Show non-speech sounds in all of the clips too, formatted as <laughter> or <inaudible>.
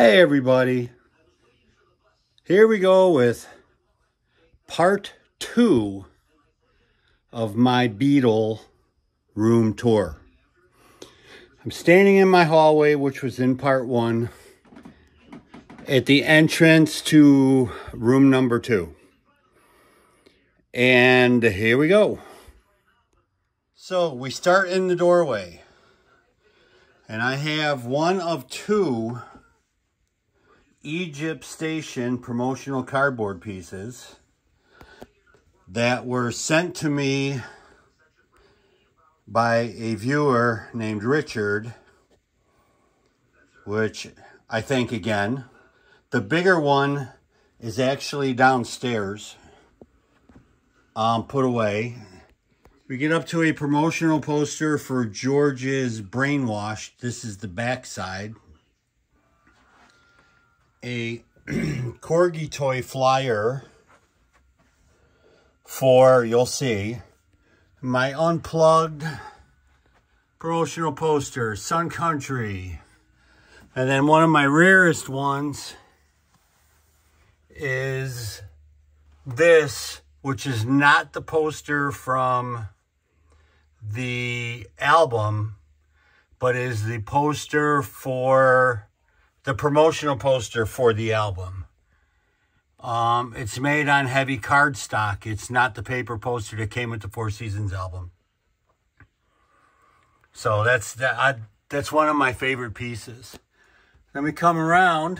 Hey everybody. Here we go with part two of my Beatle room tour. I'm standing in my hallway, which was in part one, at the entrance to room number two. And here we go. So we start in the doorway. And I have one of two Egypt Station promotional cardboard pieces that were sent to me by a viewer named Richard, which I thank again. The bigger one is actually downstairs, um, put away. We get up to a promotional poster for George's Brainwashed. This is the back side. A <clears throat> Corgi toy flyer for, you'll see, my unplugged promotional poster, Sun Country. And then one of my rarest ones is this, which is not the poster from the album, but is the poster for the promotional poster for the album. Um, it's made on heavy cardstock. It's not the paper poster that came with the Four Seasons album. So that's that. I, that's one of my favorite pieces. Then we come around,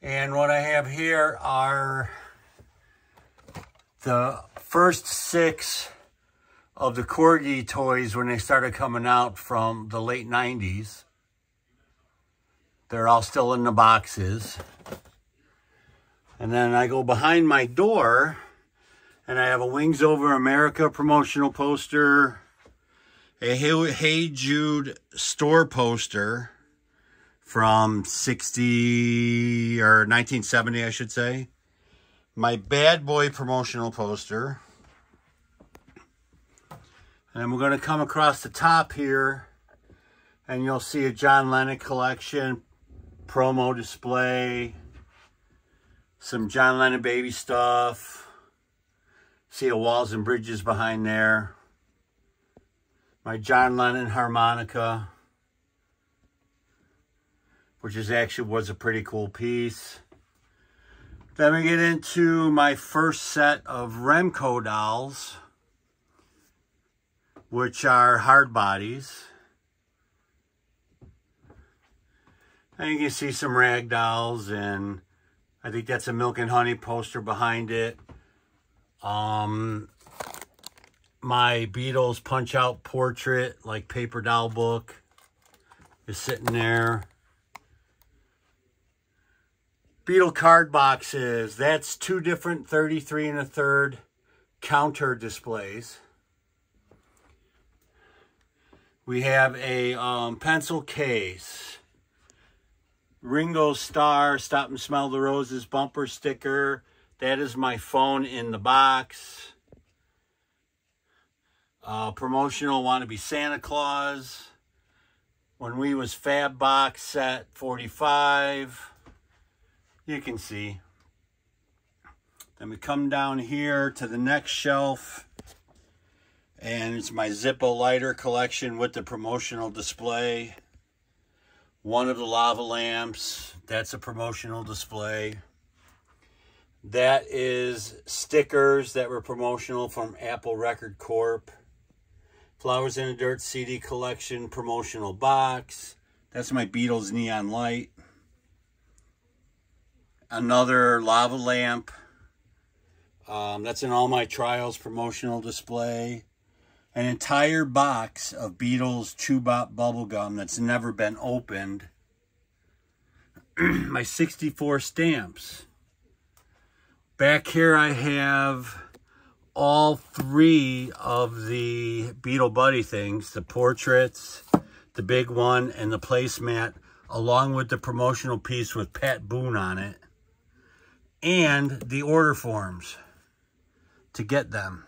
and what I have here are the first six of the Corgi toys when they started coming out from the late 90s. They're all still in the boxes. And then I go behind my door and I have a Wings Over America promotional poster, a Hey Jude store poster from 60 or 1970, I should say. My Bad Boy promotional poster. And we're going to come across the top here and you'll see a John Lennon collection promo display some John Lennon baby stuff. See a Walls and Bridges behind there. My John Lennon harmonica, which is actually was a pretty cool piece. Then we get into my first set of Remco dolls, which are hard bodies. You can see some rag dolls and I think that's a Milk and Honey poster behind it. Um, my Beatles punch out portrait, like paper doll book, is sitting there. Beatle card boxes. That's two different 33 and a third counter displays. We have a um, pencil case. Ringo Starr, Stop and Smell the Roses bumper sticker. That is my phone in the box. Uh, promotional Wannabe Santa Claus. When we was Fab Box set 45. You can see. Then we come down here to the next shelf. And it's my Zippo lighter collection with the promotional display one of the lava lamps. That's a promotional display. That is stickers that were promotional from Apple Record Corp. Flowers in the Dirt CD collection promotional box. That's my Beatles neon light. Another lava lamp. Um, that's in all my trials promotional display an entire box of Beatles Chu Bop bubblegum that's never been opened. <clears throat> My 64 stamps. Back here I have all three of the Beatle Buddy things. The portraits, the big one, and the placemat, along with the promotional piece with Pat Boone on it. And the order forms to get them.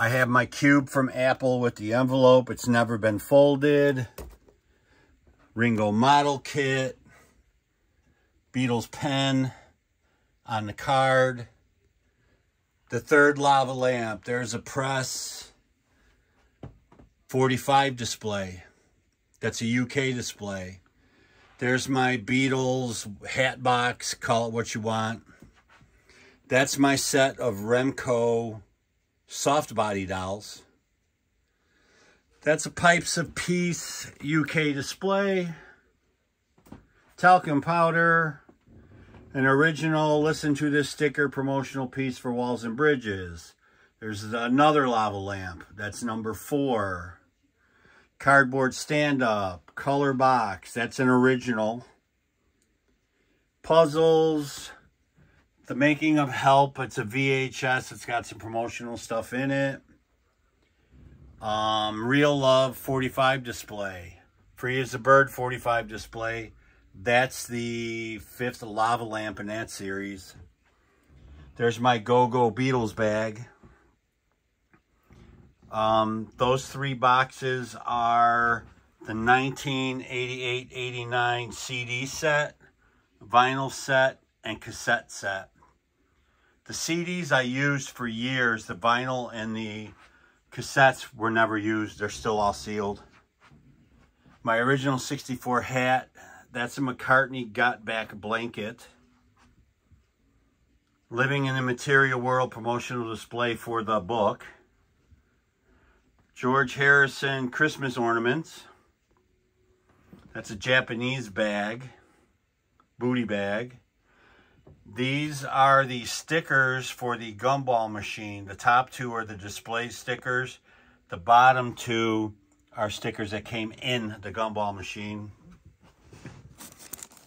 I have my cube from Apple with the envelope. It's never been folded. Ringo model kit, Beatles pen on the card. The third lava lamp, there's a press 45 display. That's a UK display. There's my Beatles hat box, call it what you want. That's my set of Remco soft body dolls. That's a Pipes of Peace UK display. Talcum powder. An original Listen to This sticker promotional piece for Walls and Bridges. There's another lava lamp. That's number four. Cardboard stand-up. Color box. That's an original. Puzzles. The Making of Help. It's a VHS. It's got some promotional stuff in it. Um, Real Love 45 display. Free as a Bird 45 display. That's the fifth lava lamp in that series. There's my Go-Go Beatles bag. Um, those three boxes are the 1988-89 CD set, vinyl set, and cassette set. The CDs I used for years, the vinyl and the cassettes were never used. They're still all sealed. My original 64 hat, that's a McCartney got back blanket. Living in the Material World promotional display for the book. George Harrison Christmas ornaments. That's a Japanese bag, booty bag. These are the stickers for the gumball machine. The top two are the display stickers. The bottom two are stickers that came in the gumball machine.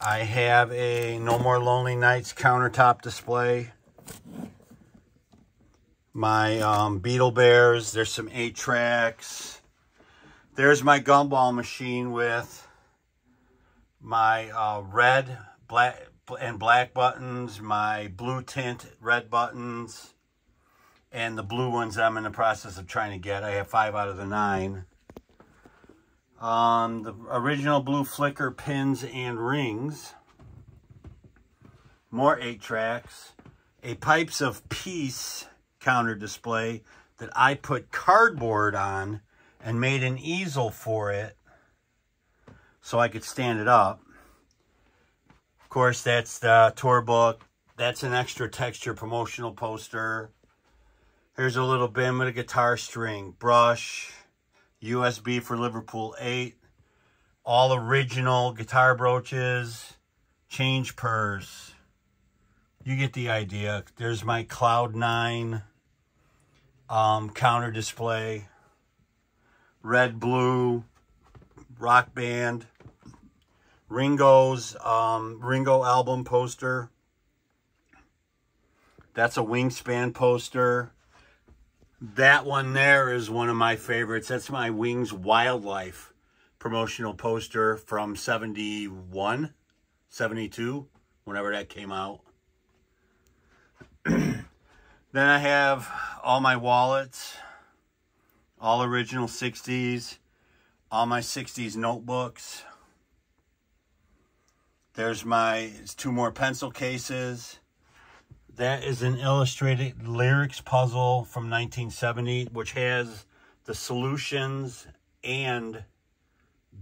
I have a No More Lonely Nights countertop display. My um, Beatle Bears. There's some 8 tracks. There's my gumball machine with my uh, red, black, and black buttons, my blue tint red buttons, and the blue ones I'm in the process of trying to get. I have five out of the nine. Um, the original blue flicker pins and rings. More eight tracks. A Pipes of Peace counter display that I put cardboard on and made an easel for it so I could stand it up course, that's the tour book. That's an extra texture promotional poster. Here's a little bin with a guitar string, brush, USB for Liverpool 8, all original guitar brooches, change purse. You get the idea. There's my Cloud 9 um, counter display, red, blue, rock band. Ringo's um, Ringo album poster. That's a wingspan poster. That one there is one of my favorites. That's my Wings Wildlife promotional poster from 71, 72, whenever that came out. <clears throat> then I have all my wallets, all original 60s, all my 60s notebooks. There's my two more pencil cases. That is an illustrated lyrics puzzle from 1970, which has the solutions and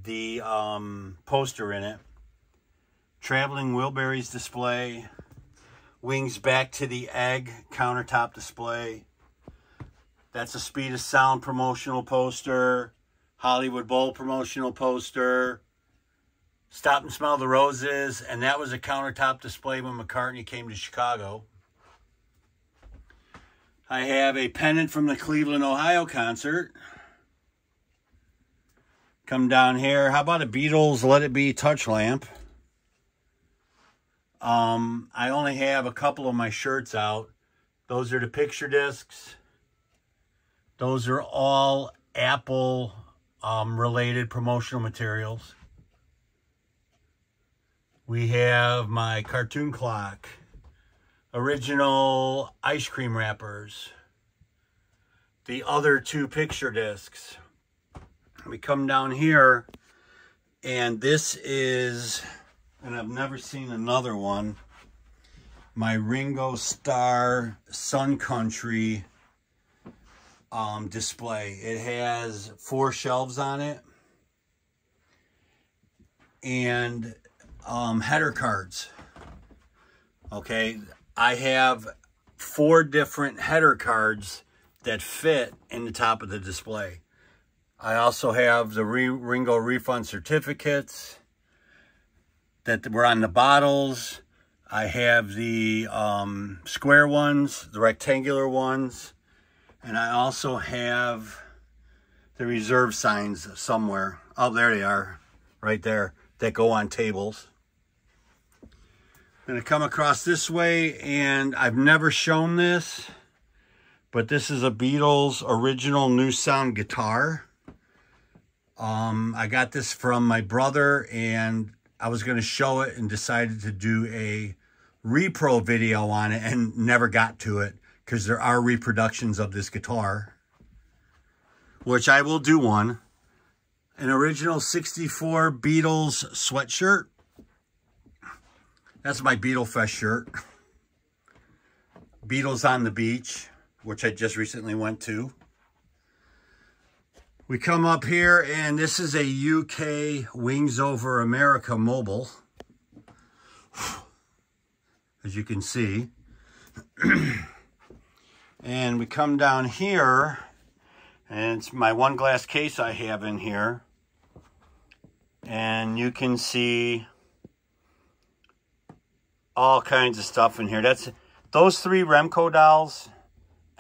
the um, poster in it. Traveling Wilburys display. Wings back to the egg countertop display. That's a Speed of Sound promotional poster. Hollywood Bowl promotional poster. Stop and Smell the Roses, and that was a countertop display when McCartney came to Chicago. I have a pennant from the Cleveland, Ohio concert. Come down here. How about a Beatles Let It Be touch lamp? Um, I only have a couple of my shirts out. Those are the picture discs. Those are all Apple um, related promotional materials. We have my cartoon clock, original ice cream wrappers, the other two picture discs. We come down here, And this is, and I've never seen another one, my Ringo Starr Sun Country um, display. It has four shelves on it and um, header cards. Okay, I have four different header cards that fit in the top of the display. I also have the Re Ringo refund certificates that were on the bottles. I have the um, square ones, the rectangular ones, and I also have the reserve signs somewhere. Oh, there they are, right there, that go on tables. To come across this way, and I've never shown this, but this is a Beatles original new sound guitar. Um, I got this from my brother, and I was going to show it and decided to do a repro video on it and never got to it because there are reproductions of this guitar, which I will do one. An original 64 Beatles sweatshirt. That's my Beatle Fest shirt. Beatles on the Beach, which I just recently went to. We come up here and this is a UK Wings Over America mobile <sighs> as you can see. <clears throat> and we come down here, and it's my one glass case I have in here. And you can see all kinds of stuff in here. That's those three Remco dolls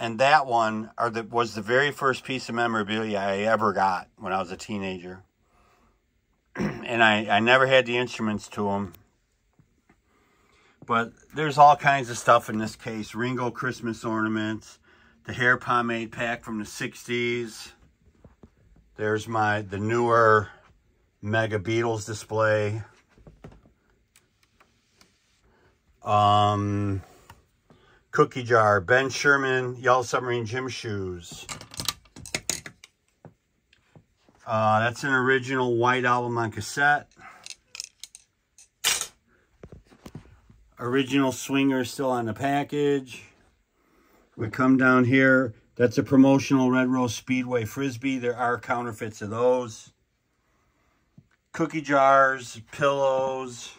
and that one are the was the very first piece of memorabilia I ever got when I was a teenager. <clears throat> and I, I never had the instruments to them. But there's all kinds of stuff in this case. Ringo Christmas ornaments, the hair pomade pack from the 60s. There's my the newer Mega Beatles display. Um, cookie jar, Ben Sherman, Yellow Submarine Gym Shoes. Uh, that's an original white album on cassette. Original swinger still on the package. We come down here. That's a promotional Red Rose Speedway Frisbee. There are counterfeits of those. Cookie jars, pillows,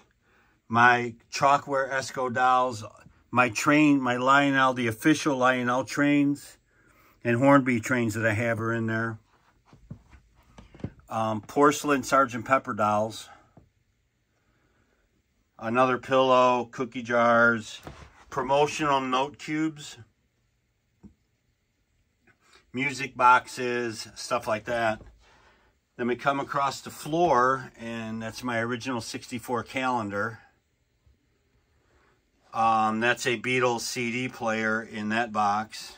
my chalkware Esco dolls, my train, my Lionel, the official Lionel trains, and Hornby trains that I have are in there. Um, porcelain Sergeant Pepper dolls another pillow, cookie jars, promotional note cubes, music boxes, stuff like that. Then we come across the floor, and that's my original 64 calendar. Um, that's a Beatles CD player in that box.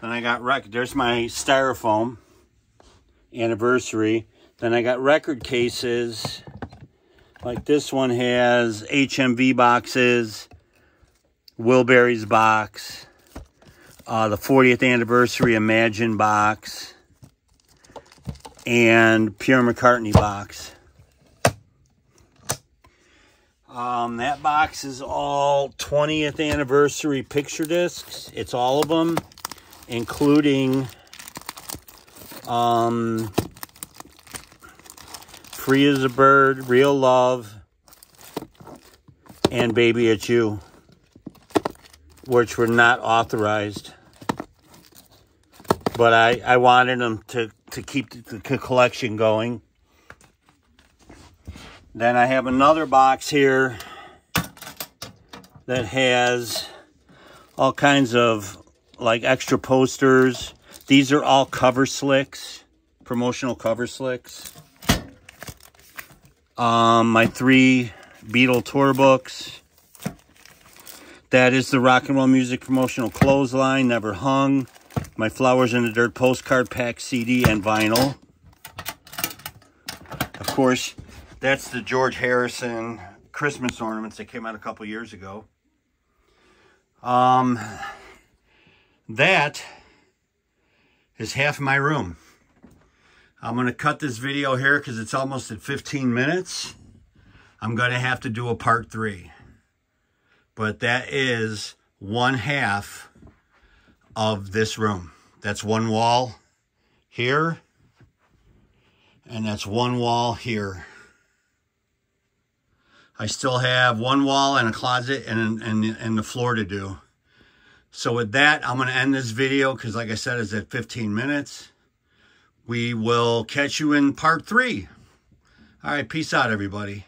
Then I got record. There's my styrofoam anniversary. Then I got record cases like this one has HMV boxes, Wilburys box, uh, the 40th anniversary Imagine box, and Pure McCartney box. Um, that box is all 20th anniversary picture discs. It's all of them, including um, Free as a Bird, Real Love, and Baby It's You, which were not authorized. But I, I wanted them to, to keep the, the collection going. Then I have another box here that has all kinds of like extra posters. These are all cover slicks, promotional cover slicks. Um, my three Beatle tour books. That is the Rock and Roll Music Promotional Clothesline, Never Hung. My Flowers in the Dirt postcard pack CD and vinyl. Of course, that's the George Harrison Christmas ornaments that came out a couple years ago. Um, that is half my room. I'm going to cut this video here because it's almost at 15 minutes. I'm going to have to do a part three. But that is one half of this room. That's one wall here. And that's one wall here. I still have one wall and a closet and, and, and the floor to do. So with that, I'm going to end this video because like I said, it's at 15 minutes. We will catch you in part three. All right, peace out, everybody.